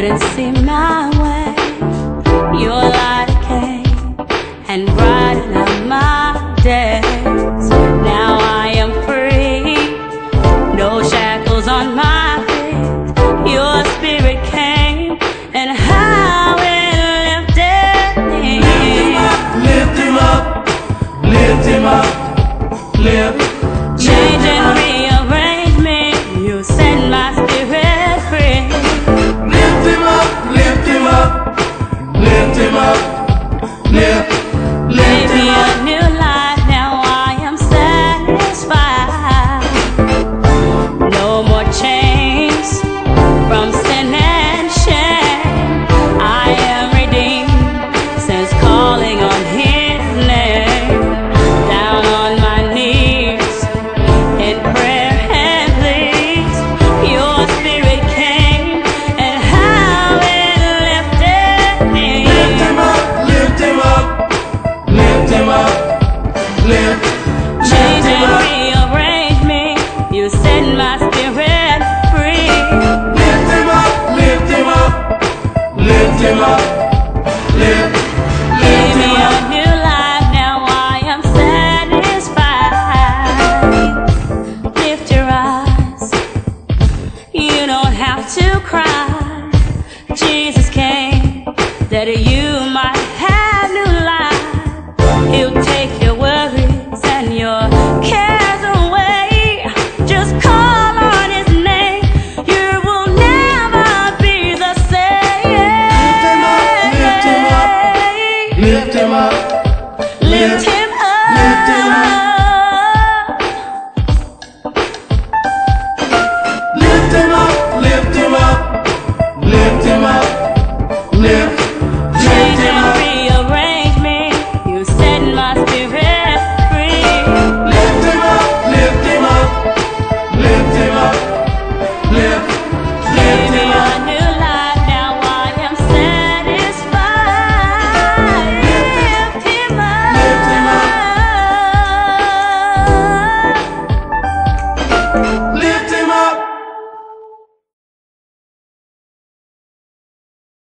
couldn't see my way. Your light came and brightened up my days. Now I am free, no shackles on my feet. Your spirit came and how it lifted me. Lift him up, lift him up, lift him up. Yeah. Lift him up, lift him up, lift him up. Give me a new life, now I am satisfied. Lift your eyes, you don't have to cry. Jesus came that you might have. Valentine.